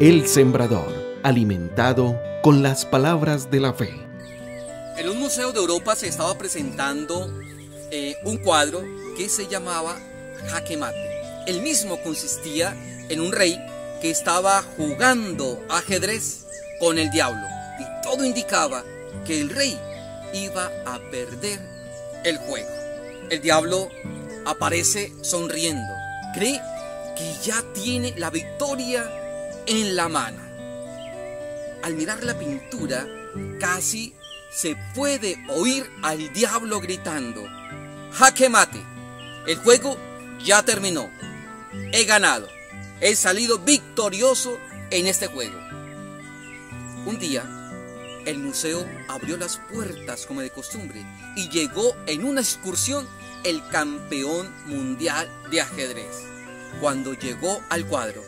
El Sembrador, alimentado con las palabras de la fe. En un museo de Europa se estaba presentando eh, un cuadro que se llamaba Jaque Mate. El mismo consistía en un rey que estaba jugando ajedrez con el diablo y todo indicaba que el rey iba a perder el juego. El diablo aparece sonriendo, cree que ya tiene la victoria en la mano. Al mirar la pintura, casi se puede oír al diablo gritando, jaque mate, el juego ya terminó, he ganado, he salido victorioso en este juego. Un día, el museo abrió las puertas como de costumbre y llegó en una excursión el campeón mundial de ajedrez. Cuando llegó al cuadro,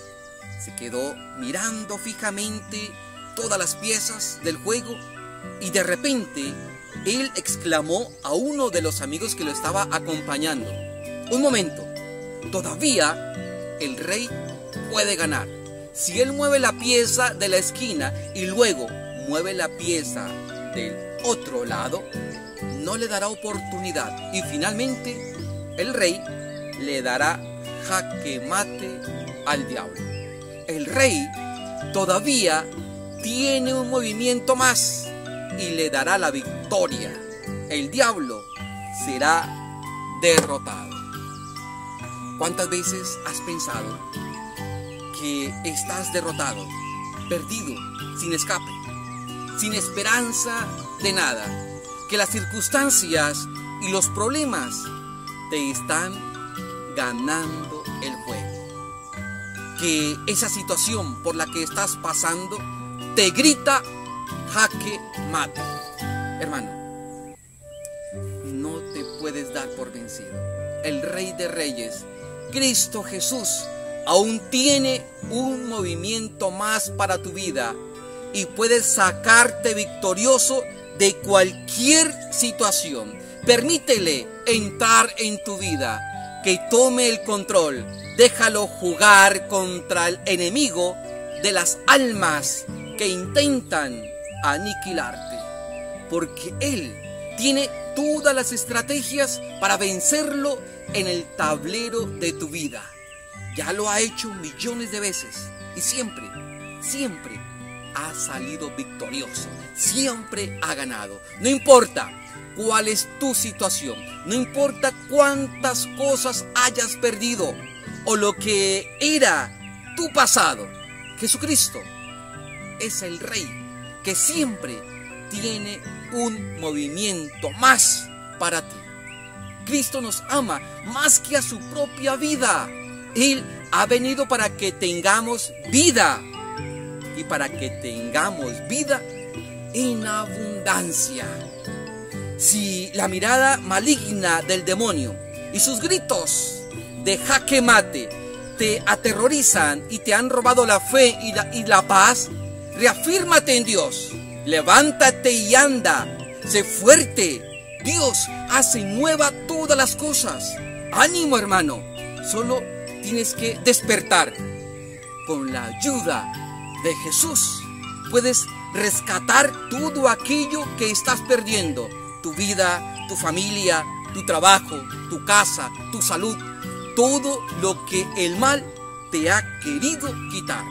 se quedó mirando fijamente todas las piezas del juego y de repente él exclamó a uno de los amigos que lo estaba acompañando, un momento, todavía el rey puede ganar. Si él mueve la pieza de la esquina y luego mueve la pieza del otro lado, no le dará oportunidad y finalmente el rey le dará jaque mate al diablo. El rey todavía tiene un movimiento más y le dará la victoria. El diablo será derrotado. ¿Cuántas veces has pensado que estás derrotado, perdido, sin escape, sin esperanza de nada? Que las circunstancias y los problemas te están ganando el juego. Que esa situación por la que estás pasando te grita jaque mate. Hermano, no te puedes dar por vencido. El Rey de Reyes, Cristo Jesús, aún tiene un movimiento más para tu vida y puedes sacarte victorioso de cualquier situación. Permítele entrar en tu vida, que tome el control. Déjalo jugar contra el enemigo de las almas que intentan aniquilarte, porque Él tiene todas las estrategias para vencerlo en el tablero de tu vida. Ya lo ha hecho millones de veces y siempre, siempre ha salido victorioso, siempre ha ganado. No importa cuál es tu situación, no importa cuántas cosas hayas perdido o lo que era tu pasado, Jesucristo es el rey que siempre tiene un movimiento más para ti. Cristo nos ama más que a su propia vida. Él ha venido para que tengamos vida y para que tengamos vida en abundancia. Si la mirada maligna del demonio y sus gritos de jaque mate te aterrorizan y te han robado la fe y la, y la paz, reafírmate en Dios, levántate y anda, sé fuerte. Dios hace nueva todas las cosas. Ánimo hermano, solo tienes que despertar. Con la ayuda de Jesús puedes rescatar todo aquello que estás perdiendo. Tu vida, tu familia, tu trabajo, tu casa, tu salud, todo lo que el mal te ha querido quitar.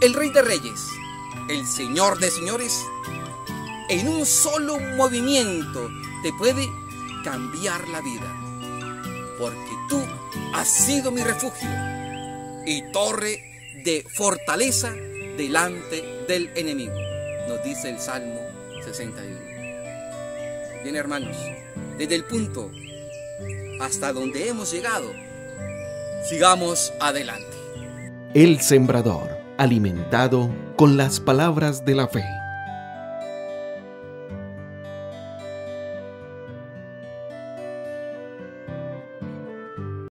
El Rey de Reyes el Señor de señores, en un solo movimiento te puede cambiar la vida. Porque tú has sido mi refugio y torre de fortaleza delante del enemigo, nos dice el Salmo 61. Bien hermanos, desde el punto hasta donde hemos llegado, sigamos adelante. El sembrador alimentado con las palabras de la fe.